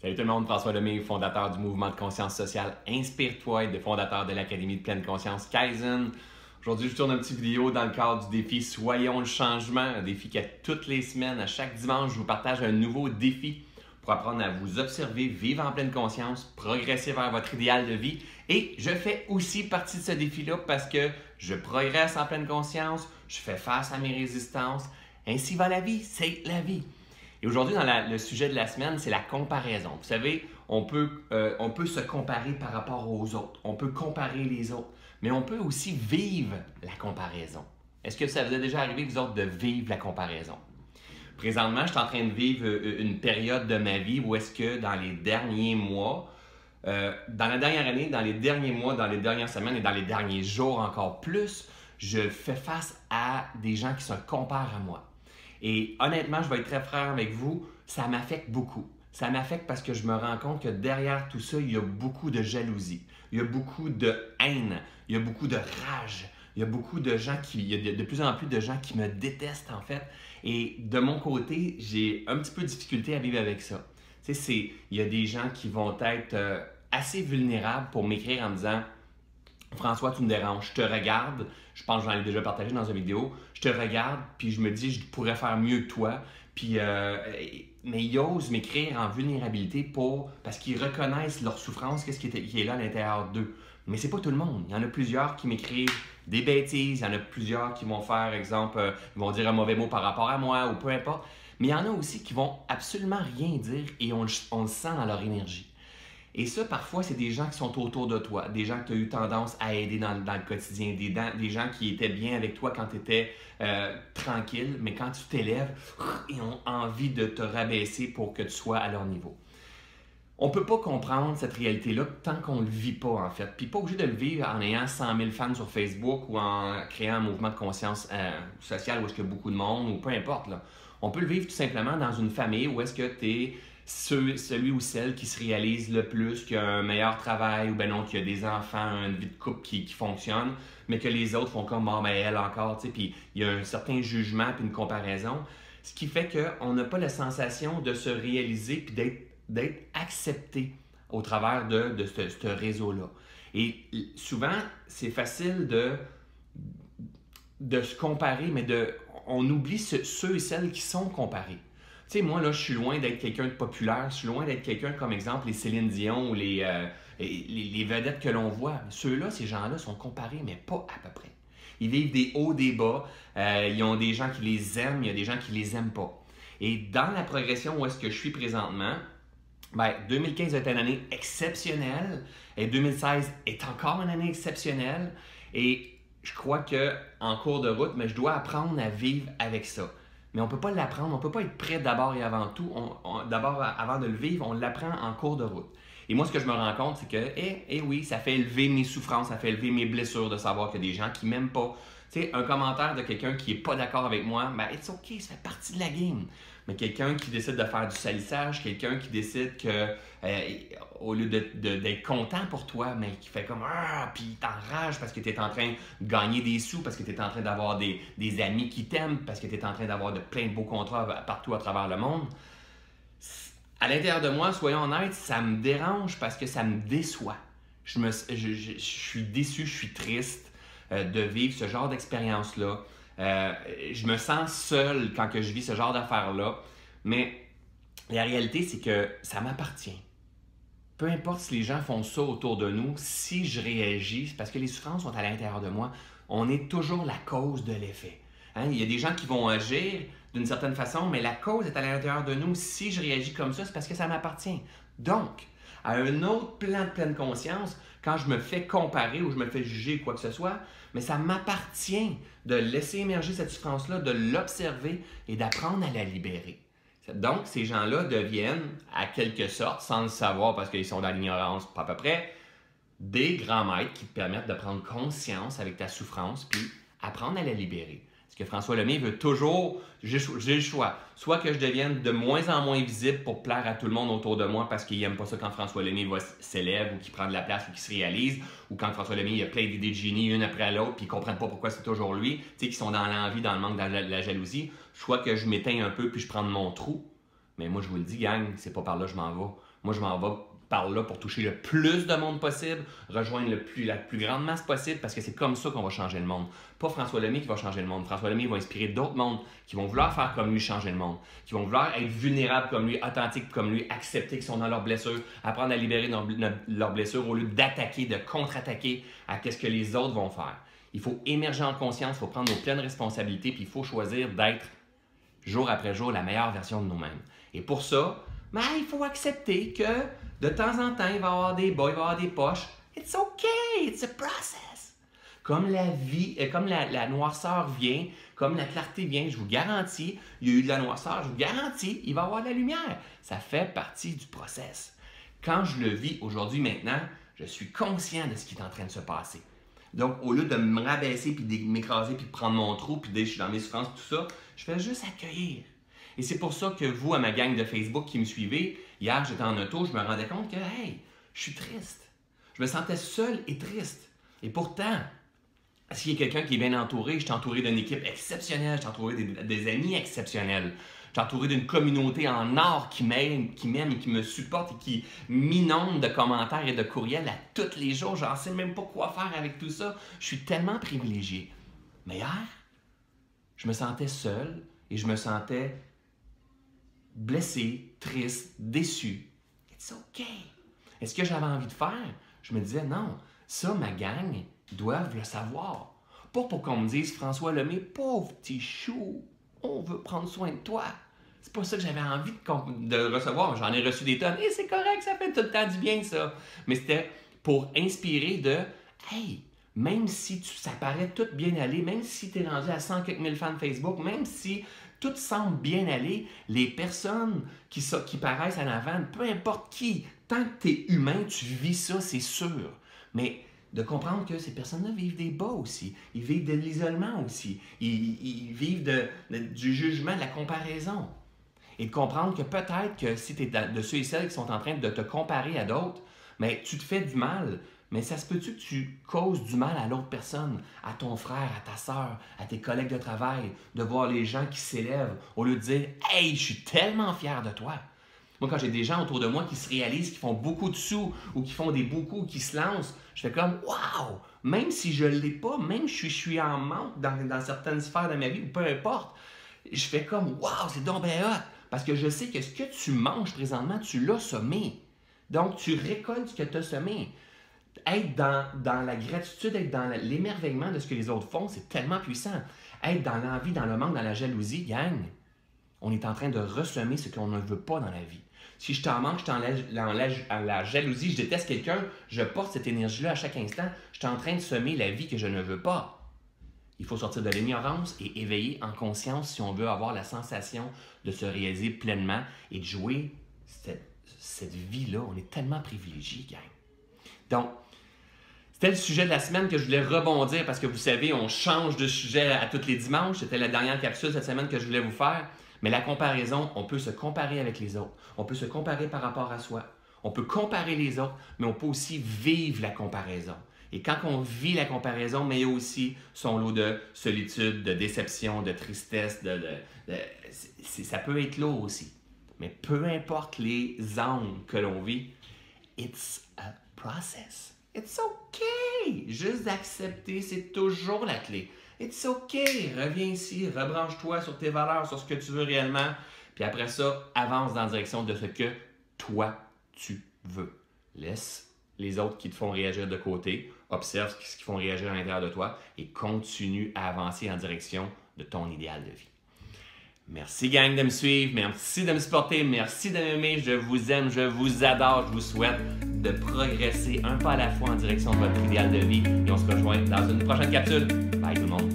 Salut tout le monde, François Lemay, fondateur du mouvement de conscience sociale Inspire-toi et fondateur de l'Académie de pleine conscience Kaizen. Aujourd'hui, je tourne une petite vidéo dans le cadre du défi Soyons le changement, un défi est toutes les semaines, à chaque dimanche, je vous partage un nouveau défi pour apprendre à vous observer, vivre en pleine conscience, progresser vers votre idéal de vie. Et je fais aussi partie de ce défi-là parce que je progresse en pleine conscience, je fais face à mes résistances. Ainsi va la vie, c'est la vie. Et aujourd'hui, dans le sujet de la semaine, c'est la comparaison. Vous savez, on peut, euh, on peut se comparer par rapport aux autres. On peut comparer les autres. Mais on peut aussi vivre la comparaison. Est-ce que ça vous est déjà arrivé, vous autres, de vivre la comparaison? Présentement, je suis en train de vivre euh, une période de ma vie où est-ce que dans les derniers mois, euh, dans la dernière année, dans les derniers mois, dans les dernières semaines et dans les derniers jours encore plus, je fais face à des gens qui se comparent à moi. Et honnêtement, je vais être très frère avec vous, ça m'affecte beaucoup. Ça m'affecte parce que je me rends compte que derrière tout ça, il y a beaucoup de jalousie, il y a beaucoup de haine, il y a beaucoup de rage, il y a beaucoup de gens qui, il y a de plus en plus de gens qui me détestent en fait. Et de mon côté, j'ai un petit peu de difficulté à vivre avec ça. Tu sais, il y a des gens qui vont être euh, assez vulnérables pour m'écrire en me disant François, tu me déranges, je te regarde, je pense que j'en ai déjà partagé dans une vidéo, je te regarde, puis je me dis, je pourrais faire mieux que toi, puis, euh, mais ils osent m'écrire en vulnérabilité pour, parce qu'ils reconnaissent leur souffrance, qu'est-ce qui, est, là à l'intérieur d'eux. Mais c'est pas tout le monde. Il y en a plusieurs qui m'écrivent des bêtises, il y en a plusieurs qui vont faire, exemple, euh, ils vont dire un mauvais mot par rapport à moi ou peu importe. Mais il y en a aussi qui vont absolument rien dire et on, on le sent dans leur énergie. Et ça, parfois, c'est des gens qui sont autour de toi, des gens que tu as eu tendance à aider dans, le quotidien, des, gens qui étaient bien avec toi quand tu étais euh, tranquille, mais quand tu t'élèves, ils ont envie de te rabaisser pour que tu sois à leur niveau. On ne peut pas comprendre cette réalité-là tant qu'on ne le vit pas, en fait. Puis pas obligé de le vivre en ayant 100 000 fans sur Facebook ou en créant un mouvement de conscience euh, sociale où est-ce qu'il y a beaucoup de monde ou peu importe. On peut le vivre tout simplement dans une famille où est-ce que tu es celui ou celle qui se réalise le plus, qui a un meilleur travail ou ben non, qui a des enfants, une vie de couple qui, fonctionne, mais que les autres font comme bon, ben elle encore, tu sais, puis il y a un certain jugement puis une comparaison, ce qui fait qu'on n'a pas la sensation de se réaliser puis d'être accepté au travers de, de ce, réseau-là. Et souvent, c'est facile de, de se comparer, mais de, on oublie ceux et celles qui sont comparés. Tu sais, moi, là, je suis loin d'être quelqu'un de populaire. Je suis loin d'être quelqu'un comme exemple les Céline Dion ou les, euh, vedettes que l'on voit. Ceux-là, ces gens-là sont comparés, mais pas à peu près. Ils vivent des hauts, des bas. Euh, ils ont des gens qui les aiment, il y a des gens qui les aiment pas. Et dans la progression où est-ce que je suis présentement, ben, 2015 a été une année exceptionnelle et 2016 est encore une année exceptionnelle. Et je crois que en cours de route, mais je dois apprendre à vivre avec ça. Mais on ne peut pas l'apprendre, on ne peut pas être prêt d'abord et avant tout. d'abord, avant de le vivre, on l'apprend en cours de route. Et moi, ce que je me rends compte, c'est que, eh, eh oui, ça fait élever mes souffrances, ça fait élever mes blessures de savoir a des gens qui m'aiment pas. Tu sais, un commentaire de quelqu'un qui n'est pas d'accord avec moi, ben, it's ok, ça fait partie de la game. Mais quelqu'un qui décide de faire du salissage, quelqu'un qui décide que, euh, au lieu d'être content pour toi, mais qui fait comme Ah, puis t'enrage parce que tu es en train de gagner des sous, parce que tu es en train d'avoir des, amis qui t'aiment, parce que tu es en train d'avoir de plein de beaux contrats partout à travers le monde. À l'intérieur de moi, soyons honnêtes, ça me dérange parce que ça me déçoit. Je, me, suis déçu, je suis triste euh, de vivre ce genre d'expérience-là. Euh, je me sens seul quand que je vis ce genre d'affaires-là. Mais la réalité, c'est que ça m'appartient peu importe si les gens font ça autour de nous, si je réagis, parce que les souffrances sont à l'intérieur de moi, on est toujours la cause de l'effet. Hein? Il y a des gens qui vont agir d'une certaine façon, mais la cause est à l'intérieur de nous. Si je réagis comme ça, c'est parce que ça m'appartient. Donc, à un autre plan de pleine conscience, quand je me fais comparer ou je me fais juger quoi que ce soit, mais ça m'appartient de laisser émerger cette souffrance-là, de l'observer et d'apprendre à la libérer. Donc, ces gens-là deviennent, à quelque sorte, sans le savoir parce qu'ils sont dans l'ignorance à peu près, des grands maîtres qui te permettent de prendre conscience avec ta souffrance puis apprendre à la libérer. Parce que François Lemay veut toujours, j'ai le choix, soit que je devienne de moins en moins visible pour plaire à tout le monde autour de moi parce qu'il n'aime pas ça quand François Lemay s'élève ou qu'il prend de la place ou qu'il se réalise, ou quand François Lemay a plein d'idées de génie une après l'autre puis ils comprennent pas pourquoi c'est toujours lui, tu sais, qui sont dans l'envie, dans le manque, dans la, jalousie, soit que je m'éteins un peu puis je prends mon trou, Mais moi, je vous le dis, gang, c'est pas par là que je m'en vais. Moi, je m'en vais par là pour toucher le plus de monde possible, rejoindre la plus grande masse possible, parce que c'est comme ça qu'on va changer le monde. Pas François Lemay qui va changer le monde. François Lemay va inspirer d'autres mondes qui vont vouloir faire comme lui, changer le monde, qui vont vouloir être vulnérables comme lui, authentiques comme lui, accepter qu'ils sont dans leurs blessures, apprendre à libérer leurs blessures au lieu d'attaquer, de contre-attaquer à ce que les autres vont faire. Il faut émerger en conscience, il faut prendre nos pleines responsabilités, puis il faut choisir d'être jour après jour la meilleure version de nous-mêmes. Et pour ça, ben, il faut accepter que de temps en temps, il va y avoir des bas, il va y avoir des poches. It's okay, it's a process. Comme la vie, euh, comme la, noirceur vient, comme la clarté vient, je vous garantis, il y a eu de la noirceur, je vous garantis, il va y avoir de la lumière. Ça fait partie du process. Quand je le vis aujourd'hui, maintenant, je suis conscient de ce qui est en train de se passer. Donc, au lieu de me rabaisser, puis de m'écraser, puis de prendre mon trou, puis de je suis dans mes souffrances, tout ça, je fais juste accueillir. Et c'est pour ça que vous, à ma gang de Facebook qui me suivez, hier j'étais en auto, je me rendais compte que, hey, je suis triste. Je me sentais seul et triste. Et pourtant, s'il y a quelqu'un qui est bien entouré, je suis entouré d'une équipe exceptionnelle, je suis entouré des, amis exceptionnels, je suis entouré d'une communauté en or qui m'aime, qui m'aime et qui me supporte et qui m'inonde de commentaires et de courriels à tous les jours. Je ne sais même pas quoi faire avec tout ça. Je suis tellement privilégié. Mais hier, je me sentais seul et je me sentais blessé, triste, déçu. It's OK. Est-ce que j'avais envie de faire? Je me disais, non, ça, ma gang doivent le savoir. Pas pour qu'on me dise, François Lemay, pauvre petit chou, on veut prendre soin de toi. C'est pas ça que j'avais envie de, recevoir. J'en ai reçu des tonnes. Et c'est correct, ça fait tout le temps du bien, ça. Mais c'était pour inspirer de, hey, même si tu, ça paraît tout bien aller, même si tu es rendu à 100 quelques mille fans Facebook, même si tout semble bien aller, les personnes qui, qui paraissent en avant, peu importe qui, tant que tu es humain, tu vis ça, c'est sûr. Mais de comprendre que ces personnes-là vivent des bas aussi. Ils vivent de l'isolement aussi. Ils, vivent du jugement, de la comparaison. Et de comprendre que peut-être que si tu es de ceux et celles qui sont en train de te comparer à d'autres, mais tu te fais du mal mais ça se peut-tu que tu causes du mal à l'autre personne, à ton frère, à ta soeur, à tes collègues de travail, de voir les gens qui s'élèvent au lieu de dire Hey, je suis tellement fier de toi. Moi, quand j'ai des gens autour de moi qui se réalisent, qui font beaucoup de sous ou qui font des beaucoup, qui se lancent, je fais comme Waouh! Même si je ne l'ai pas, même si je suis en manque dans, certaines sphères de ma vie, ou peu importe, je fais comme Waouh, c'est donc bien hot! Parce que je sais que ce que tu manges présentement, tu l'as semé. Donc, tu récoltes ce que tu as semé être dans, la gratitude, être dans l'émerveillement de ce que les autres font, c'est tellement puissant. Être dans l'envie, dans le manque, dans la jalousie, gang, on est en train de ressemer ce qu'on ne veut pas dans la vie. Si je t'en manque, je t'en la, la, jalousie, je déteste quelqu'un, je porte cette énergie-là à chaque instant, je suis en train de semer la vie que je ne veux pas. Il faut sortir de l'ignorance et éveiller en conscience si on veut avoir la sensation de se réaliser pleinement et de jouer cette, cette vie-là. On est tellement privilégiés, gang. Donc, c'était le sujet de la semaine que je voulais rebondir parce que vous savez, on change de sujet à tous les dimanches. C'était la dernière capsule cette semaine que je voulais vous faire. Mais la comparaison, on peut se comparer avec les autres. On peut se comparer par rapport à soi. On peut comparer les autres, mais on peut aussi vivre la comparaison. Et quand on vit la comparaison, mais aussi son lot de solitude, de déception, de tristesse, de, ça peut être lourd aussi. Mais peu importe les angles que l'on vit, it's a process. It's okay! Juste d'accepter, c'est toujours la clé. It's okay! Reviens ici, rebranche-toi sur tes valeurs, sur ce que tu veux réellement. Puis après ça, avance dans la direction de ce que toi, tu veux. Laisse les autres qui te font réagir de côté, observe ce qui font réagir à l'intérieur de toi et continue à avancer en direction de ton idéal de vie. Merci gang de me suivre, merci de me supporter, merci de m'aimer, je vous aime, je vous adore, je vous souhaite de progresser un pas à la fois en direction de votre idéal de vie. Et on se rejoint dans une prochaine capsule. Bye tout le monde.